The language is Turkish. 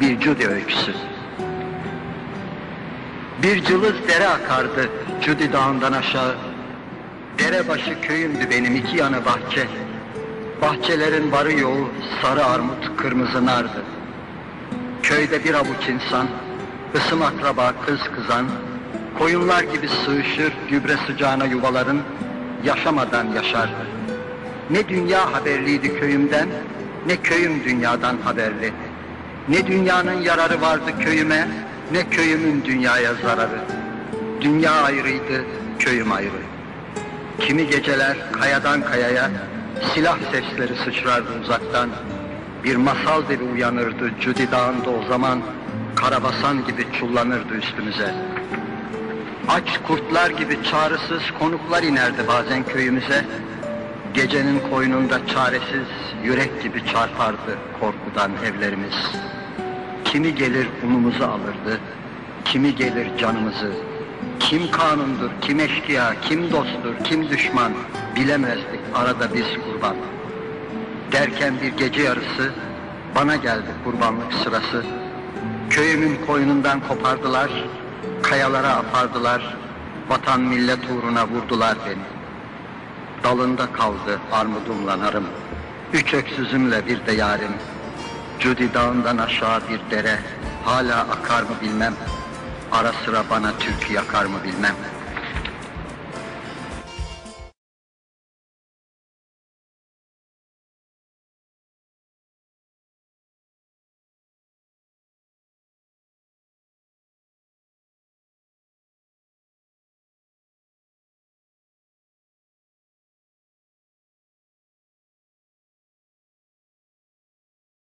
bir Cudi öyküsü. Bir cılız dere akardı Cudi dağından aşağı. Derebaşı köyümdü benim iki yanı bahçe. Bahçelerin varı yoğu sarı armut kırmızı nardı. Köyde bir avuç insan, ısım akraba kız kızan, koyunlar gibi sığışır gübre sıcağına yuvaların, yaşamadan yaşardı. Ne dünya haberliydi köyümden, ne köyüm dünyadan haberli. Ne dünyanın yararı vardı köyüme, ne köyümün dünyaya zararı. Dünya ayrıydı, köyüm ayrı. Kimi geceler kayadan kayaya, silah sesleri sıçrardı uzaktan. Bir masal devi uyanırdı Cudi Dağı'nda o zaman, karabasan gibi çullanırdı üstümüze. Aç kurtlar gibi çağrısız konuklar inerdi bazen köyümüze. Gecenin koynunda çaresiz yürek gibi çarpardı korkudan evlerimiz. Kimi gelir unumuzu alırdı, kimi gelir canımızı. Kim kanundur, kim eşkıya, kim dosttur, kim düşman bilemezdik arada biz kurban. Derken bir gece yarısı bana geldi kurbanlık sırası. Köyümün koynundan kopardılar, kayalara apardılar, vatan millet uğruna vurdular beni. Dalında kaldı armudumla narım, üç öksüzümle bir de yarim. Cudi dağından aşağı bir dere, hala akar mı bilmem, ara sıra bana türkü yakar mı bilmem.